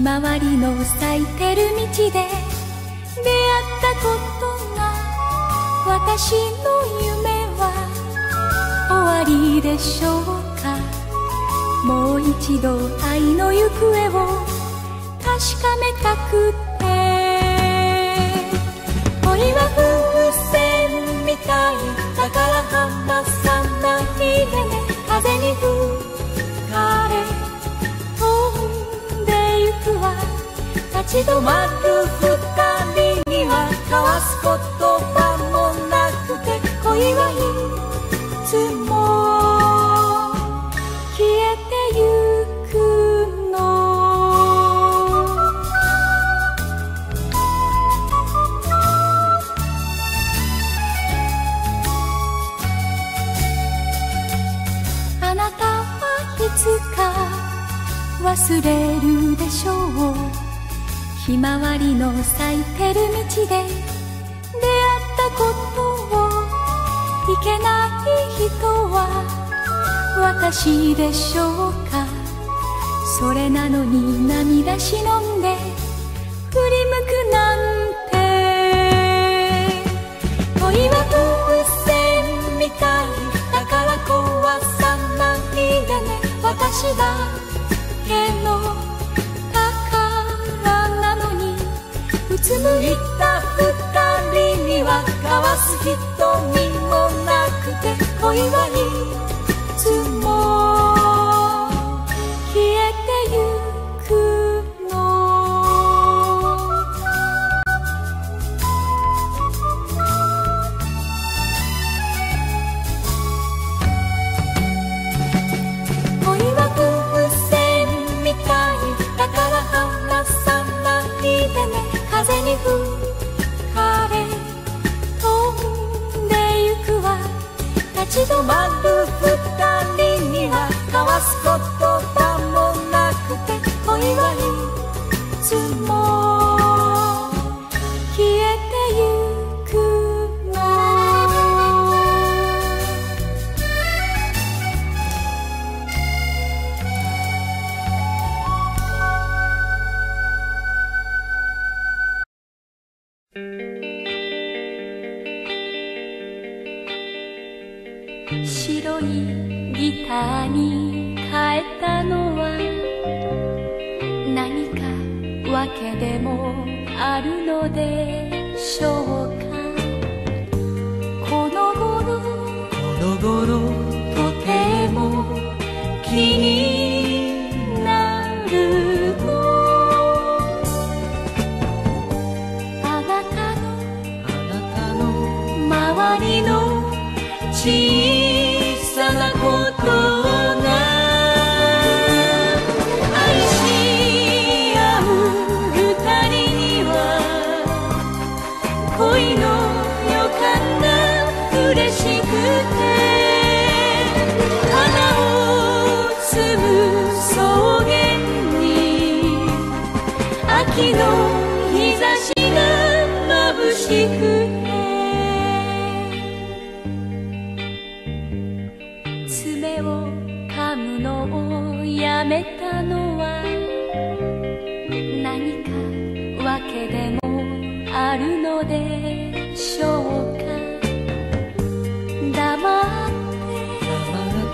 ひまわりの咲いてる道で出会ったことが私の夢は終わりでしょうか。もう一度愛の行方を確かめたくて。恋は風船みたいだから離さないでね風に吹立ち止まる二人には交わす言葉。私でしょうか？それなのに涙忍んで振り向くなんて。恋は風船みたい。だから壊さないでね。私だけの宝なのに。うつむいた二人には交わす瞳もなくて恋はいつに吹かれ飛んでゆくわ立ち止まるあるのでしょうか？この頃この頃けでもあるのでしょうか。黙っ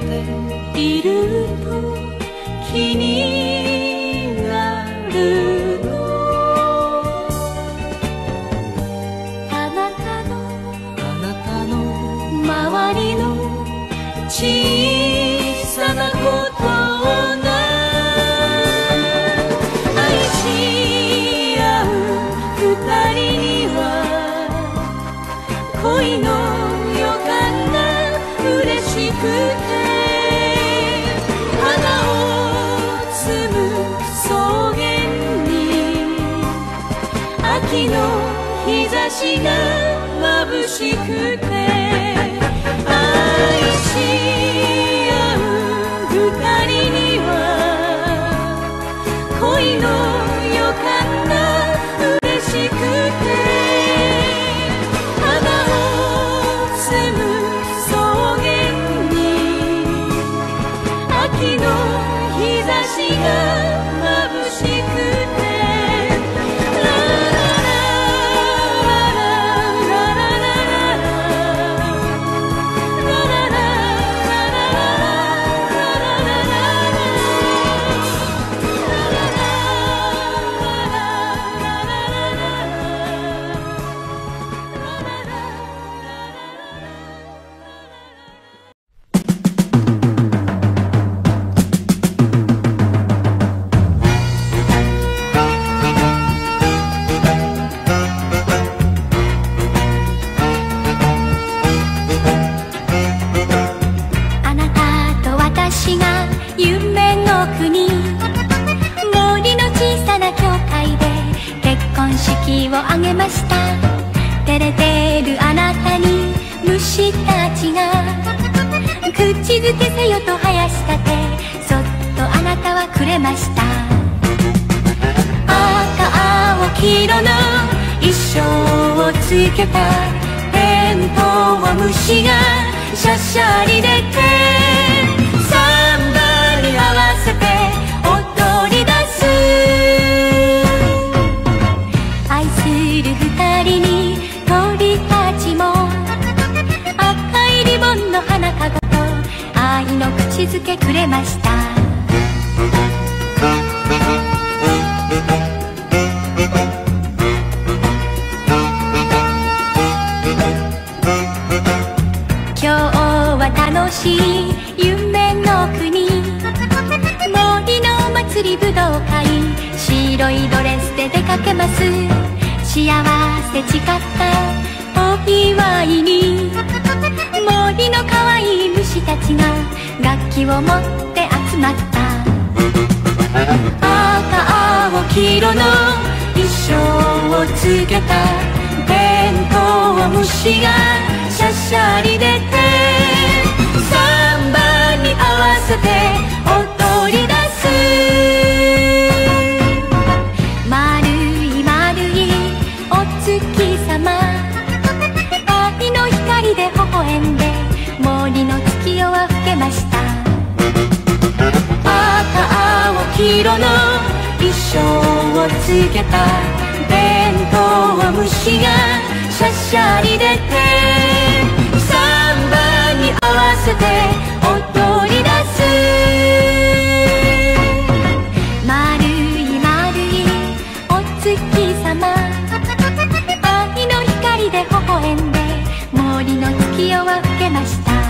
てっていると気にるあなたに虫たちが口づけせよと生やした手そっとあなたはくれました。赤青黄色の衣装をつけたテントウムシがシャシャリ出てサンバに合わせて踊り出す。の口づけくれました。今日は楽しい夢の国。森の祭り武道会。白いドレスで出かけます。幸せ誓った。お祝いに。森の可愛い虫たちが楽器を持って集まった。赤青黄色の衣装をつけた。テントウムシがシャシャリ出て。サンバに合わせて踊り出す。丸い丸いお月様。愛の光で微笑んで。けました。赤青黄色の衣装をつけたテントウムシがシャッシャリ出てサンバに合わせて踊り出す。丸い丸いお月様愛の光で微笑んで森の月夜は更けました。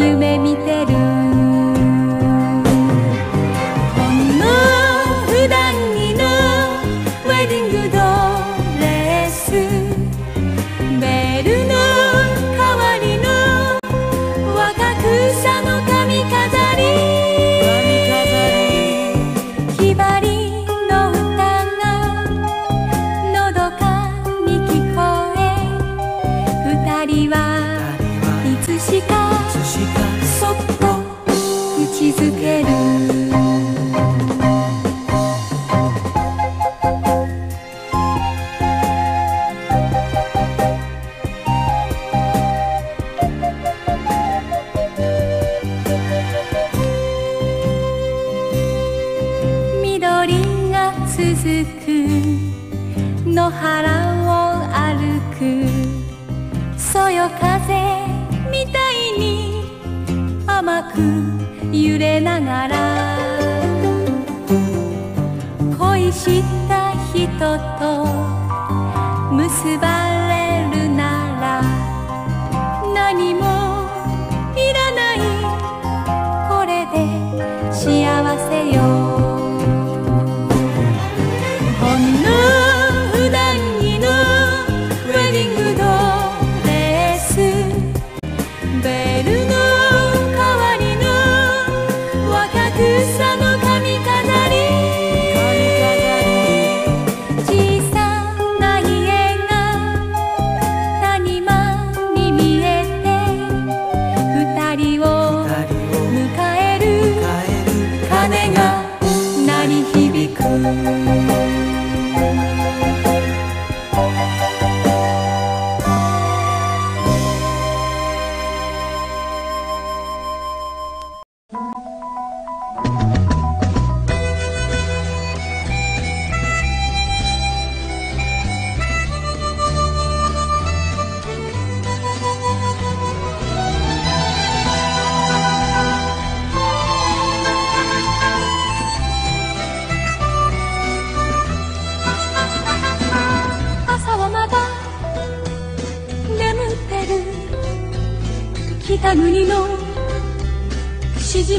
you may く揺れながら恋した人と結ばれ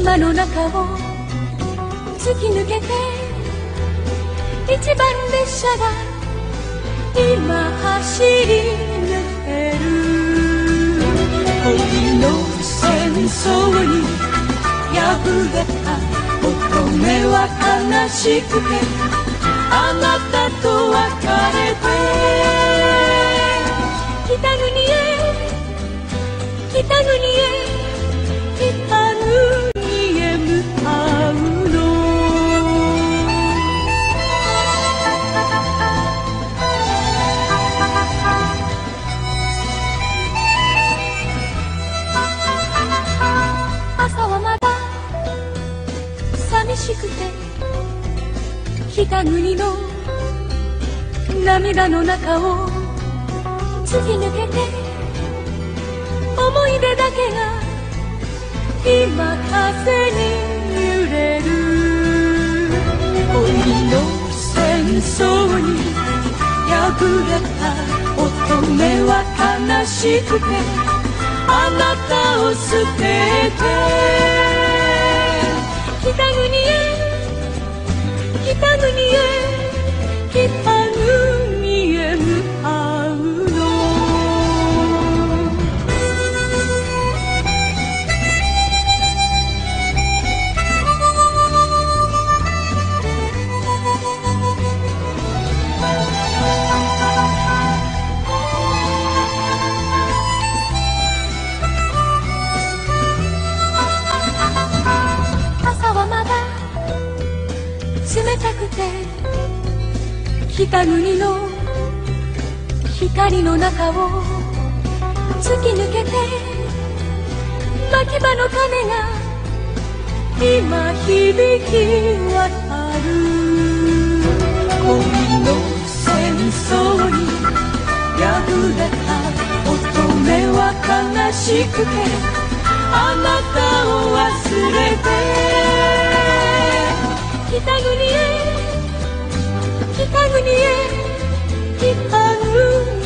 島の中を突き抜けて一番列車が今走り抜ける。恋の戦争に破れた乙女は悲しくてあなたと別れて。北国へ北国へ。の中を突き抜けて思い出だけが今風に揺れる。海の戦争に破れた乙女は悲しくて。あなたを捨てて。北国へ北国へ。北国へ。北国の光の中を突き抜けて牧場の鐘が今響き渡る。恋の戦争に破れた乙女は悲しくてあなたを忘れて。北国へ agnie, di panggung